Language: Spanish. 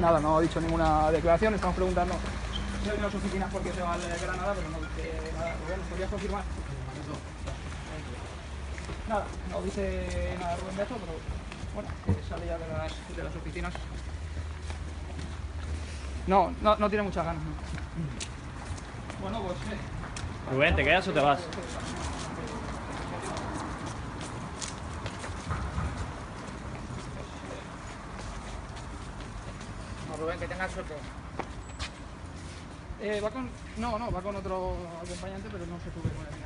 nada, no ha dicho ninguna declaración. Estamos preguntando a las oficinas porque se va al Granada, pero no dice nada. Rubén, ¿podrías confirmar? Nada, no dice nada Rubén de eso, pero bueno, que sale ya de las, de las oficinas. No, no, no tiene muchas ganas. no. Bueno, pues... eh, Rubén, ¿te quedas o te vas? Rubén, que tengas suerte. Eh, no, no, va con otro acompañante, pero no se sube con el.